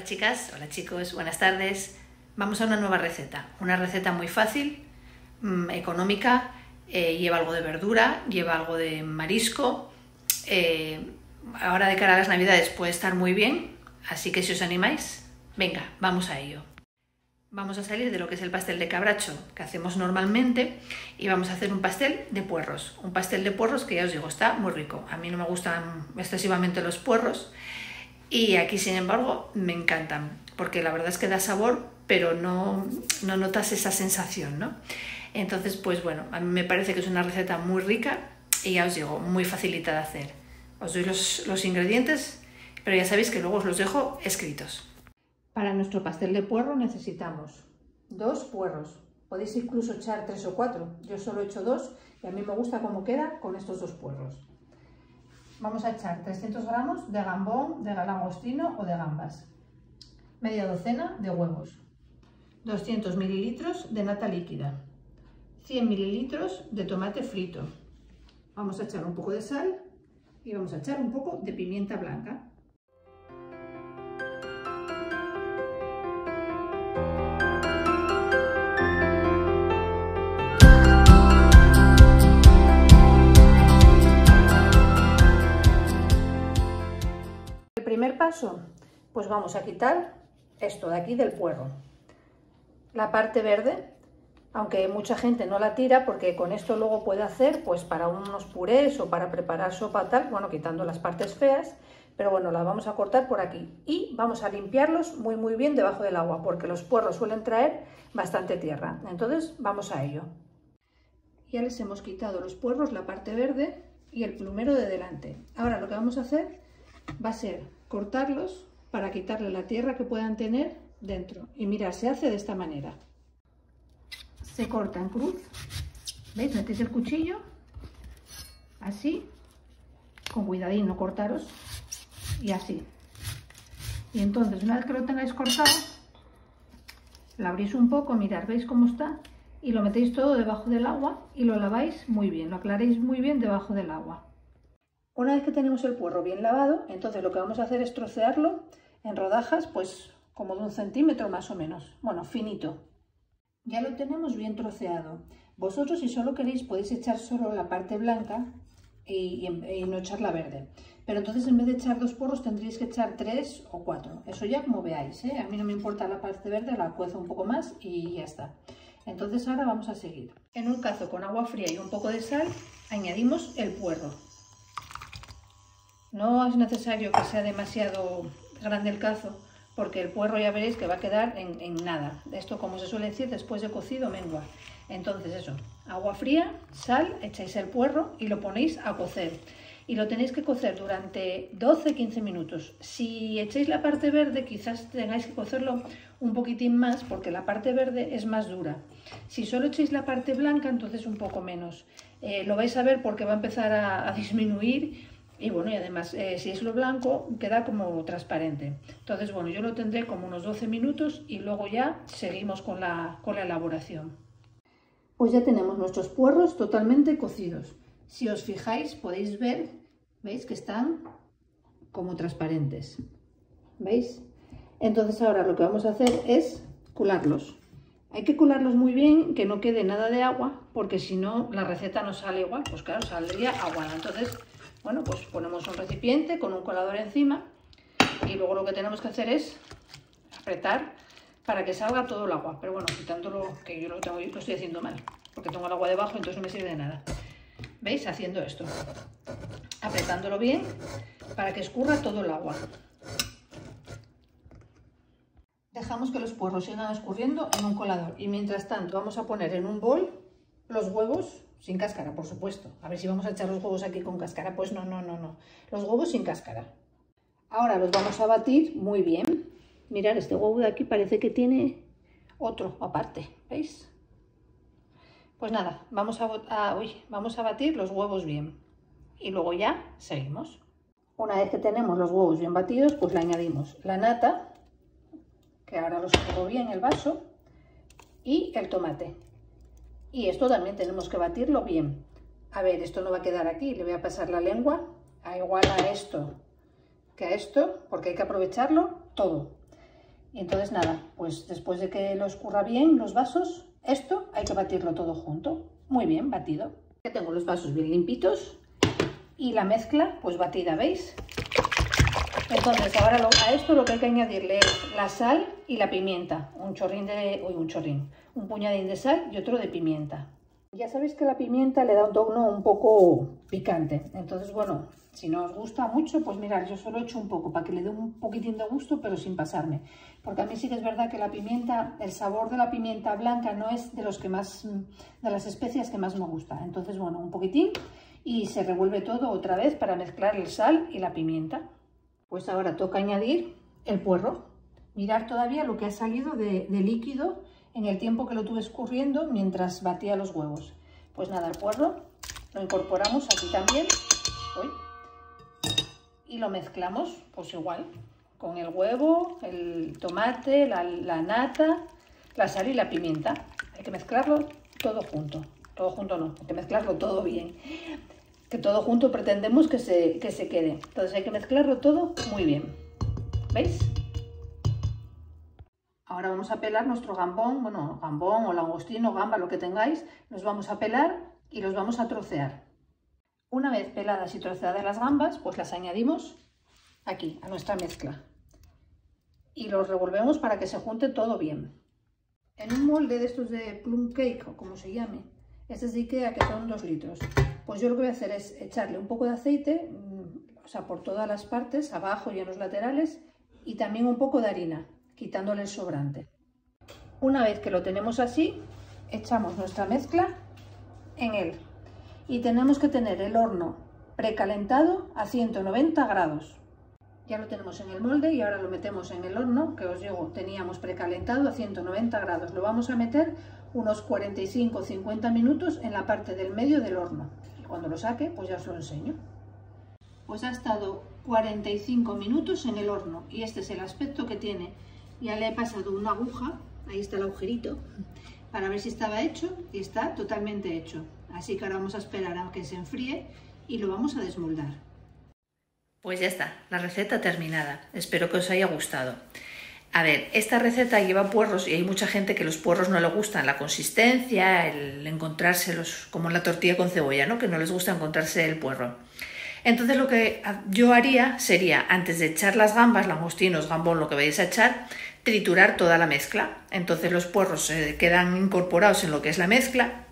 Hola chicas, hola chicos, buenas tardes. Vamos a una nueva receta. Una receta muy fácil, mmm, económica, eh, lleva algo de verdura, lleva algo de marisco. Eh, ahora de cara a las navidades puede estar muy bien, así que si os animáis, venga, vamos a ello. Vamos a salir de lo que es el pastel de cabracho que hacemos normalmente y vamos a hacer un pastel de puerros. Un pastel de puerros que ya os digo, está muy rico. A mí no me gustan excesivamente los puerros y aquí, sin embargo, me encantan, porque la verdad es que da sabor, pero no, no notas esa sensación, ¿no? Entonces, pues bueno, a mí me parece que es una receta muy rica y ya os digo, muy facilita de hacer. Os doy los, los ingredientes, pero ya sabéis que luego os los dejo escritos. Para nuestro pastel de puerro necesitamos dos puerros. Podéis incluso echar tres o cuatro. Yo solo he hecho dos y a mí me gusta cómo queda con estos dos puerros vamos a echar 300 gramos de gambón, de langostino o de gambas, media docena de huevos, 200 mililitros de nata líquida, 100 mililitros de tomate frito. Vamos a echar un poco de sal y vamos a echar un poco de pimienta blanca. Pues vamos a quitar esto de aquí del puerro. La parte verde, aunque mucha gente no la tira porque con esto luego puede hacer pues para unos purés o para preparar sopa tal, bueno, quitando las partes feas, pero bueno, la vamos a cortar por aquí y vamos a limpiarlos muy muy bien debajo del agua porque los puerros suelen traer bastante tierra. Entonces vamos a ello. Ya les hemos quitado los puerros, la parte verde y el plumero de delante. Ahora lo que vamos a hacer va a ser cortarlos para quitarle la tierra que puedan tener dentro. Y mira, se hace de esta manera. Se corta en cruz. ¿Veis? Metéis el cuchillo. Así. Con cuidadín, no cortaros. Y así. Y entonces, una vez que lo tengáis cortado, lo abrís un poco, mirad, ¿veis cómo está? Y lo metéis todo debajo del agua y lo laváis muy bien, lo aclaréis muy bien debajo del agua. Una vez que tenemos el puerro bien lavado, entonces lo que vamos a hacer es trocearlo en rodajas, pues como de un centímetro más o menos, bueno, finito. Ya lo tenemos bien troceado. Vosotros si solo queréis podéis echar solo la parte blanca y, no echar la verde. Pero entonces en vez de echar dos porros tendréis que echar tres o cuatro. Eso ya como veáis, ¿eh? a mí no me importa la parte verde, la cuezo un poco más y ya está. Entonces ahora vamos a seguir. En un cazo con agua fría y un poco de sal añadimos el puerro. No es necesario que sea demasiado grande el cazo, porque el puerro ya veréis que va a quedar en, nada. Esto, como se suele decir, después de cocido, mengua. Entonces eso, agua fría, sal, echáis el puerro y lo ponéis a cocer. Y lo tenéis que cocer durante 12-15 minutos. Si echáis la parte verde, quizás tengáis que cocerlo un poquitín más, porque la parte verde es más dura. Si solo echáis la parte blanca, entonces un poco menos. Eh, lo vais a ver porque va a empezar a disminuir y bueno, y además, eh, si es lo blanco, queda como transparente. Entonces, bueno, yo lo tendré como unos 12 minutos y luego ya seguimos con la, con la elaboración. Pues ya tenemos nuestros puerros totalmente cocidos. Si os fijáis, podéis ver, ¿veis? Que están como transparentes. ¿Veis? Entonces ahora lo que vamos a hacer es cularlos. Hay que cularlos muy bien, que no quede nada de agua, porque si no la receta no sale igual, pues claro, saldría aguada. Entonces bueno, pues ponemos un recipiente con un colador encima y luego lo que tenemos que hacer es apretar para que salga todo el agua. Pero bueno, quitándolo, que yo lo, tengo, lo estoy haciendo mal, porque tengo el agua debajo, entonces no me sirve de nada. ¿Veis? Haciendo esto. Apretándolo bien para que escurra todo el agua. Dejamos que los puerros sigan escurriendo en un colador y mientras tanto vamos a poner en un bol los huevos sin cáscara, por supuesto. A ver si vamos a echar los huevos aquí con cáscara. Pues no, no, no, no. Los huevos sin cáscara. Ahora los vamos a batir muy bien. Mirad, este huevo de aquí parece que tiene otro aparte, ¿veis? Pues nada, vamos a, vamos a batir los huevos bien. Y luego ya seguimos. Una vez que tenemos los huevos bien batidos, pues le añadimos la nata, que ahora los pongo bien en el vaso, y el tomate. Y esto también tenemos que batirlo bien. A ver, esto no va a quedar aquí, le voy a pasar la lengua a igual a esto que a esto, porque hay que aprovecharlo todo. Y entonces nada, pues después de que lo escurra bien los vasos, esto hay que batirlo todo junto. Muy bien, batido. Ya tengo los vasos bien limpitos y la mezcla pues batida, ¿veis? Entonces ahora a esto lo que hay que añadirle es la sal y la pimienta. Un chorrín de... uy, un chorrín. Un puñadín de sal y otro de pimienta. Ya sabéis que la pimienta le da un tono un poco picante. Entonces, bueno, si no os gusta mucho, pues mirad, yo solo echo un poco para que le dé un poquitín de gusto, pero sin pasarme. Porque a mí sí que es verdad que la pimienta, el sabor de la pimienta blanca no es de los que más, de las especias que más me gusta. Entonces, bueno, un poquitín y se revuelve todo otra vez para mezclar el sal y la pimienta. Pues ahora toca añadir el puerro. Mirar todavía lo que ha salido de, de líquido en el tiempo que lo tuve escurriendo mientras batía los huevos. Pues nada, el puerro lo incorporamos aquí también. Y lo mezclamos, pues igual, con el huevo, el tomate, la, nata, la sal y la pimienta. Hay que mezclarlo todo junto. Todo junto no, hay que mezclarlo todo bien. Que todo junto pretendemos que se, que se quede. Entonces hay que mezclarlo todo muy bien. ¿Veis? Ahora vamos a pelar nuestro gambón, bueno, gambón o langostino, gamba, lo que tengáis, los vamos a pelar y los vamos a trocear. Una vez peladas y troceadas las gambas, pues las añadimos aquí, a nuestra mezcla. Y los revolvemos para que se junte todo bien. En un molde de estos de plum cake, o como se llame, este es de Ikea que son 2 litros, pues yo lo que voy a hacer es echarle un poco de aceite, mm, o sea, por todas las partes, abajo y en los laterales, y también un poco de harina quitándole el sobrante. Una vez que lo tenemos así, echamos nuestra mezcla en él y tenemos que tener el horno precalentado a 190 grados. Ya lo tenemos en el molde y ahora lo metemos en el horno, que os digo, teníamos precalentado a 190 grados. Lo vamos a meter unos 45-50 minutos en la parte del medio del horno. Y cuando lo saque, pues ya os lo enseño. Pues ha estado 45 minutos en el horno y este es el aspecto que tiene ya le he pasado una aguja, ahí está el agujerito, para ver si estaba hecho y está totalmente hecho. Así que ahora vamos a esperar a que se enfríe y lo vamos a desmoldar. Pues ya está, la receta terminada. Espero que os haya gustado. A ver, esta receta lleva puerros y hay mucha gente que los puerros no le gustan la consistencia, el encontrárselos como en la tortilla con cebolla, ¿no? Que no les gusta encontrarse el puerro. Entonces lo que yo haría sería, antes de echar las gambas, langostinos, gambón, lo que vayáis a echar, triturar toda la mezcla. Entonces los puerros se quedan incorporados en lo que es la mezcla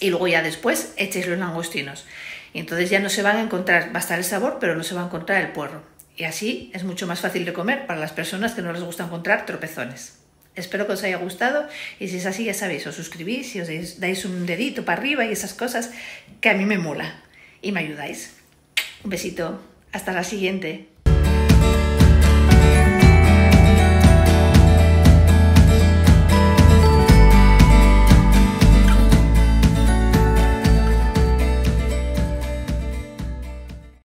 y luego ya después echéis los langostinos. Y entonces ya no se van a encontrar, va a estar el sabor, pero no se va a encontrar el puerro. Y así es mucho más fácil de comer para las personas que no les gusta encontrar tropezones. Espero que os haya gustado y si es así ya sabéis, os suscribís y os dais un dedito para arriba y esas cosas que a mí me mola y me ayudáis. Un besito, hasta la siguiente.